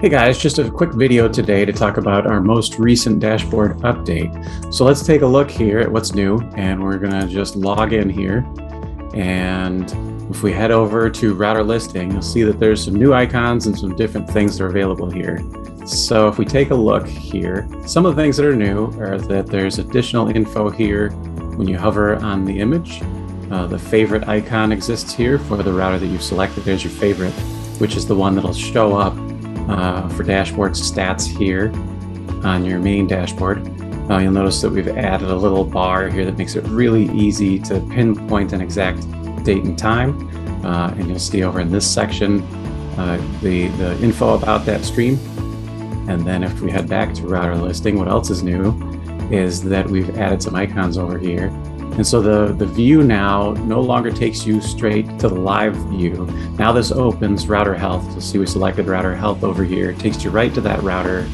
Hey guys, just a quick video today to talk about our most recent dashboard update. So let's take a look here at what's new and we're gonna just log in here. And if we head over to router listing, you'll see that there's some new icons and some different things that are available here. So if we take a look here, some of the things that are new are that there's additional info here when you hover on the image. Uh, the favorite icon exists here for the router that you've selected. There's your favorite, which is the one that'll show up uh, for dashboard stats here on your main dashboard. Uh, you'll notice that we've added a little bar here that makes it really easy to pinpoint an exact date and time. Uh, and you'll see over in this section uh, the, the info about that stream. And then if we head back to router listing, what else is new is that we've added some icons over here and so the, the view now no longer takes you straight to the live view. Now this opens router health. You'll see we selected router health over here. It takes you right to that router.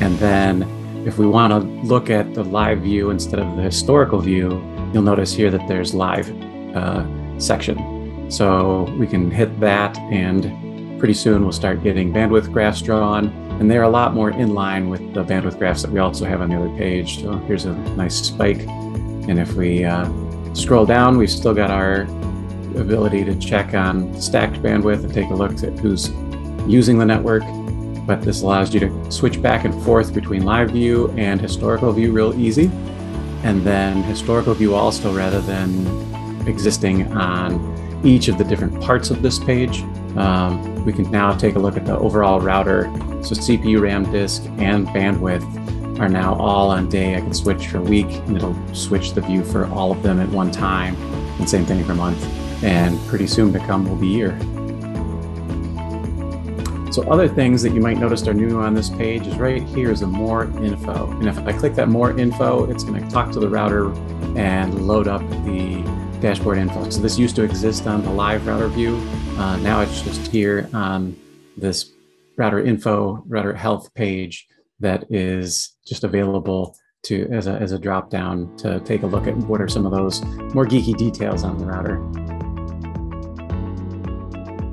And then if we want to look at the live view instead of the historical view, you'll notice here that there's live uh, section. So we can hit that and pretty soon we'll start getting bandwidth graphs drawn. And they're a lot more in line with the bandwidth graphs that we also have on the other page. So here's a nice spike and if we uh, scroll down, we've still got our ability to check on stacked bandwidth and take a look at who's using the network. But this allows you to switch back and forth between live view and historical view real easy. And then historical view also rather than existing on each of the different parts of this page. Um, we can now take a look at the overall router. So CPU, RAM disk, and bandwidth are now all on day. I can switch for week and it'll switch the view for all of them at one time. And same thing for month. And pretty soon to come will be year. So other things that you might notice are new on this page is right here is a more info. And if I click that more info, it's going to talk to the router and load up the dashboard info. So this used to exist on the live router view. Uh, now it's just here on this router info, router health page that is just available to as a, as a drop down to take a look at what are some of those more geeky details on the router.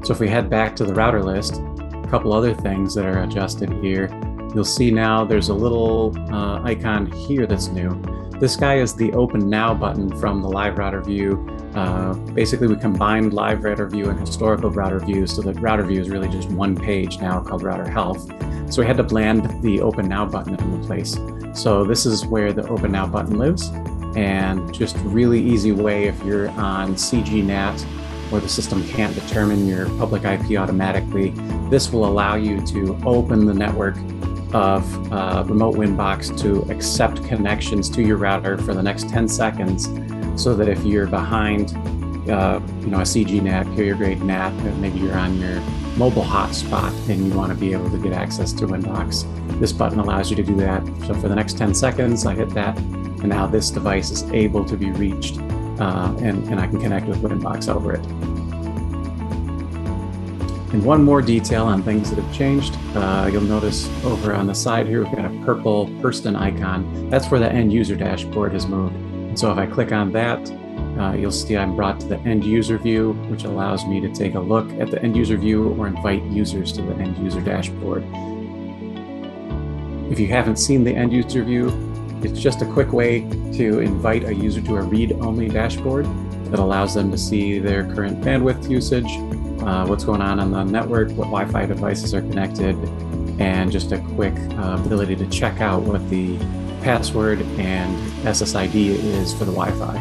So if we head back to the router list, a couple other things that are adjusted here. You'll see now there's a little uh, icon here that's new. This guy is the Open Now button from the Live Router View. Uh, basically, we combined Live Router View and Historical Router View so that Router View is really just one page now called Router Health. So we had to land the Open Now button into place. So this is where the Open Now button lives. And just really easy way if you're on CGNAT or the system can't determine your public IP automatically, this will allow you to open the network of uh, remote Winbox to accept connections to your router for the next 10 seconds so that if you're behind uh, you know, a CGNAT, carrier grade NAT, maybe you're on your mobile hotspot and you want to be able to get access to Winbox. This button allows you to do that. So for the next 10 seconds, I hit that, and now this device is able to be reached uh, and, and I can connect with Winbox over it. And one more detail on things that have changed. Uh, you'll notice over on the side here, we've got a purple person icon. That's where the end user dashboard has moved. So if I click on that, uh, you'll see I'm brought to the end user view, which allows me to take a look at the end user view or invite users to the end user dashboard. If you haven't seen the end user view, it's just a quick way to invite a user to a read-only dashboard that allows them to see their current bandwidth usage, uh, what's going on on the network, what Wi-Fi devices are connected, and just a quick uh, ability to check out what the password and SSID is for the Wi-Fi.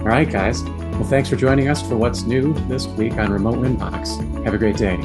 All right, guys. Well, thanks for joining us for what's new this week on Remote Winbox. Have a great day.